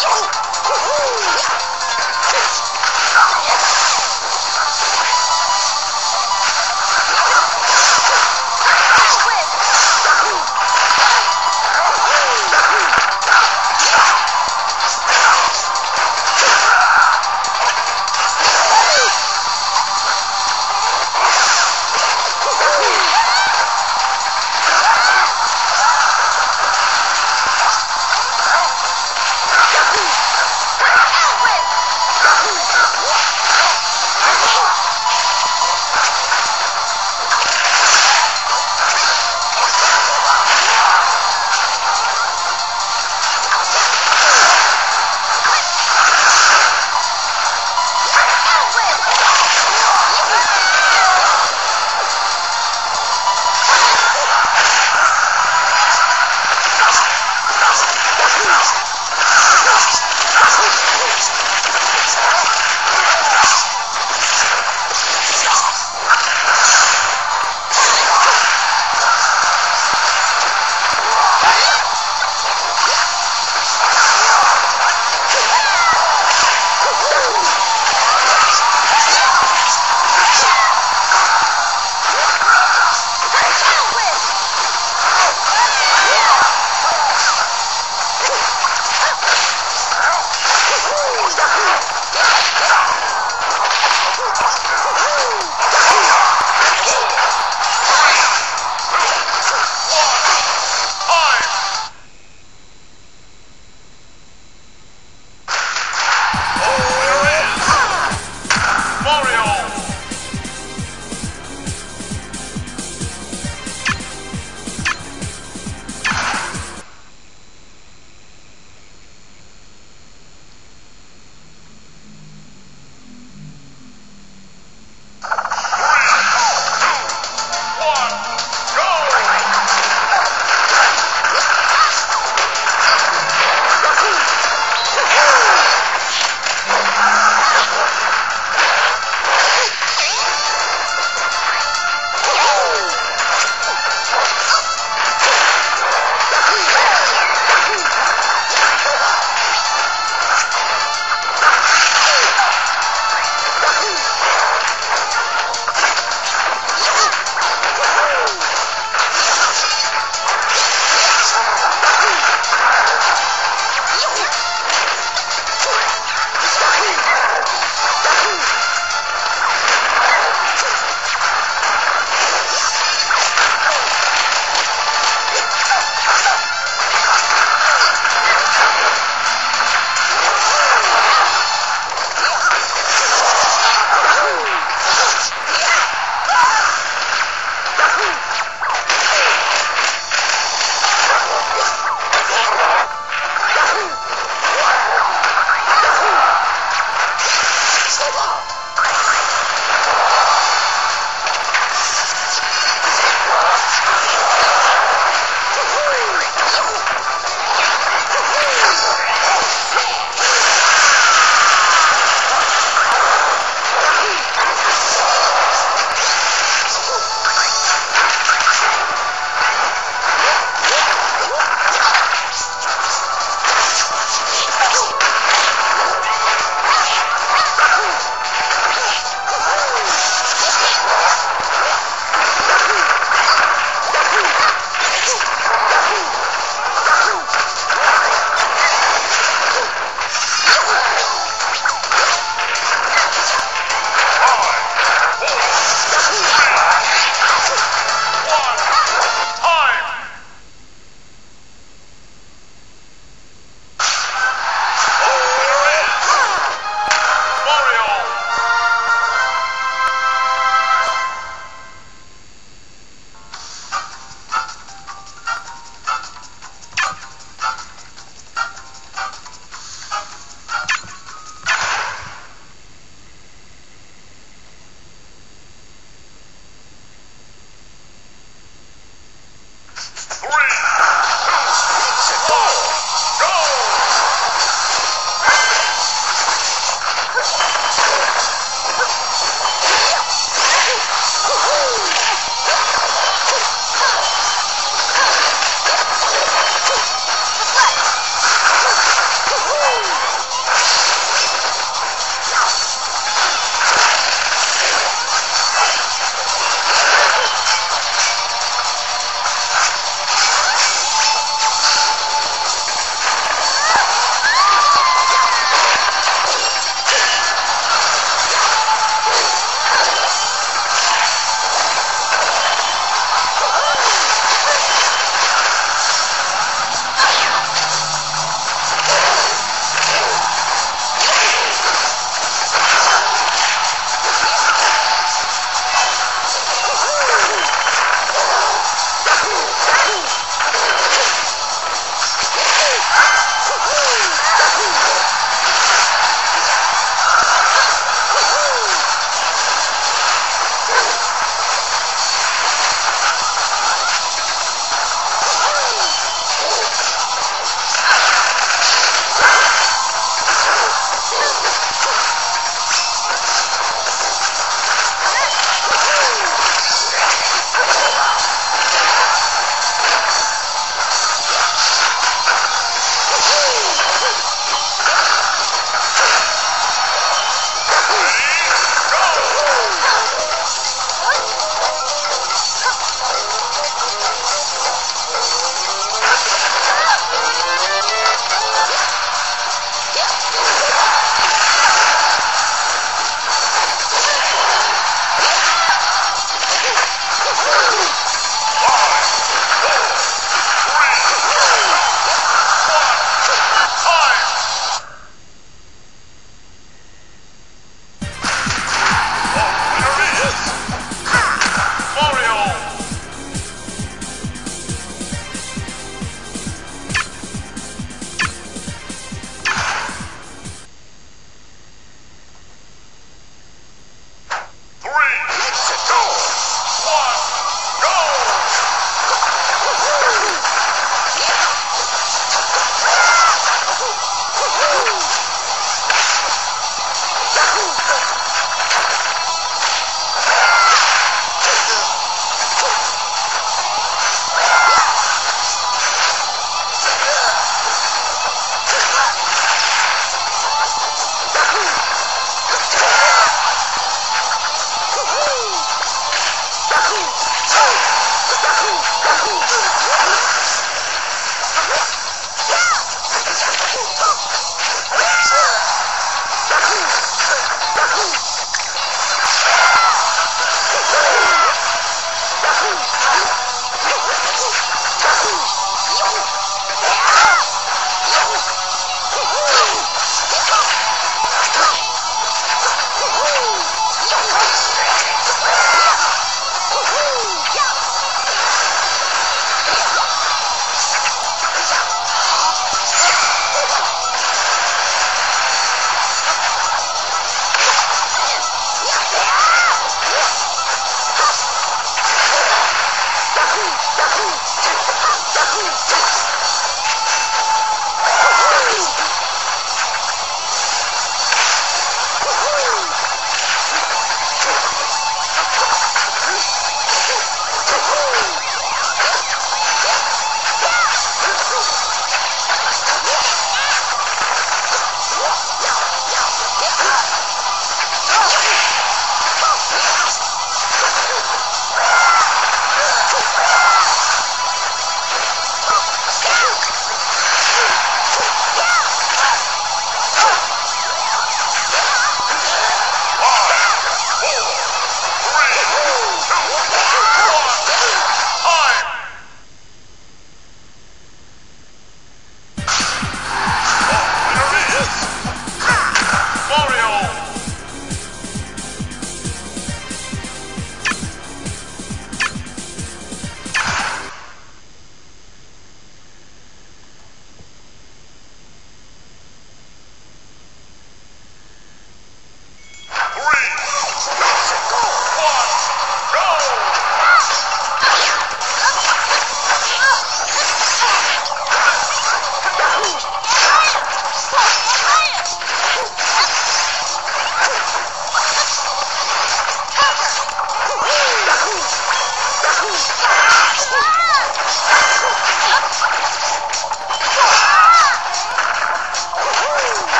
Oh!